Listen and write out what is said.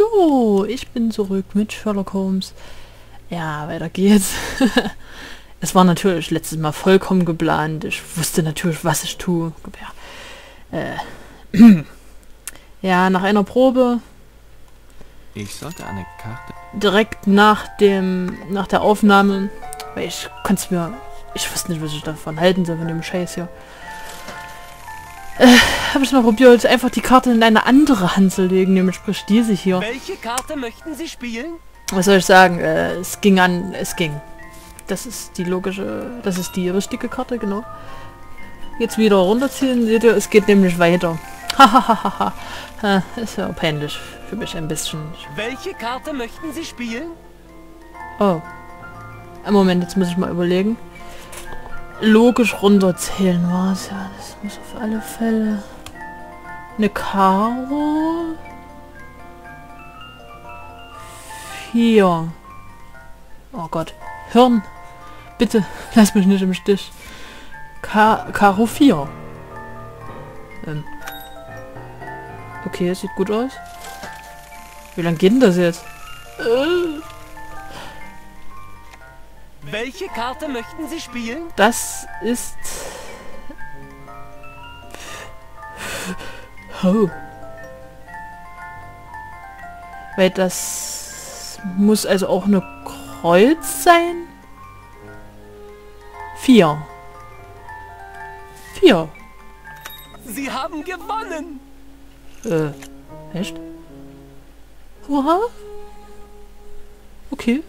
So, ich bin zurück mit Sherlock Holmes. Ja, weiter geht's. es war natürlich letztes Mal vollkommen geplant. Ich wusste natürlich, was ich tue. Ja, äh. ja nach einer Probe. Ich sollte eine Karte. Direkt nach dem, nach der Aufnahme, weil ich konnte es mir, ich wusste nicht, was ich davon halten soll von dem Scheiß hier. Äh, habe ich mal probiert, einfach die Karte in eine andere Hand zu legen, nämlich sprich diese hier. Welche Karte möchten Sie spielen? Was soll ich sagen? Äh, es ging an, es ging. Das ist die logische, das ist die richtige Karte, genau. Jetzt wieder runterziehen, seht ihr, es geht nämlich weiter. Hahaha. ist ja peinlich für mich ein bisschen. Welche Karte möchten Sie spielen? Oh. Einen Moment, jetzt muss ich mal überlegen. Logisch runterzählen war es ja. Das muss auf alle Fälle... Eine Karo... Vier. Oh Gott. Hirn. Bitte, lass mich nicht im Stich. Ka Karo 4. Ähm. Okay, sieht gut aus. Wie lange geht denn das jetzt? Äh. Welche Karte möchten Sie spielen? Das ist... Oh. Weil das muss also auch eine Kreuz sein? Vier. Vier. Sie haben gewonnen! Äh, echt? Oha. Okay.